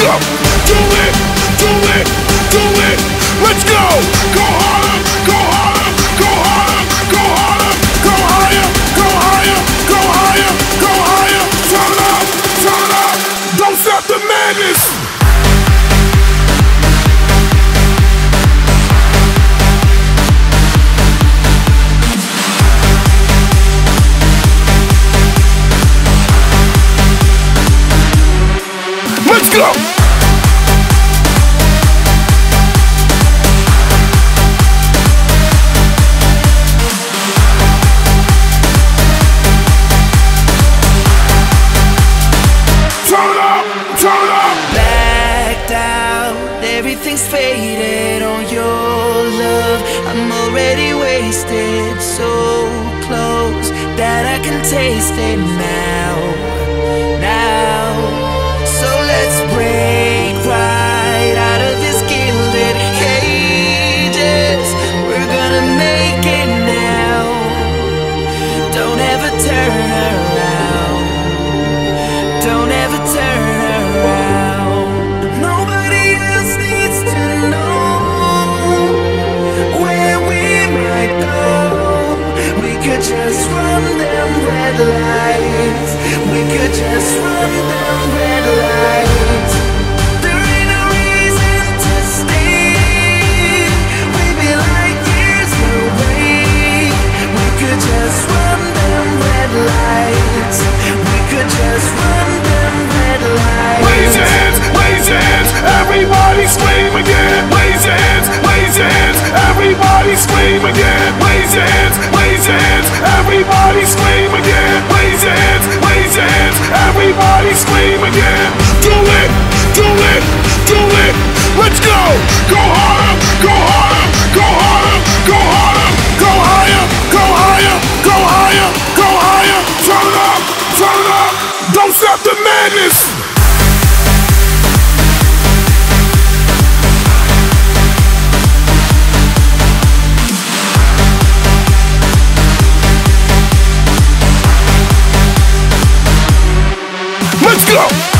go. Do it, do it, do it. Let's go. Go harder, everything's faded on your love. I'm already wasted, so close that I can taste it. Now, everybody scream again. Raise your hands, raise your hands, everybody scream again. Raise your hands, raise your hands, everybody scream again. Do it, do it, do it. Let's go. Go harder, go harder, go harder, go harder, go higher, go higher, go higher, go higher. Turn it up, turn it up. Don't stop the madness. go.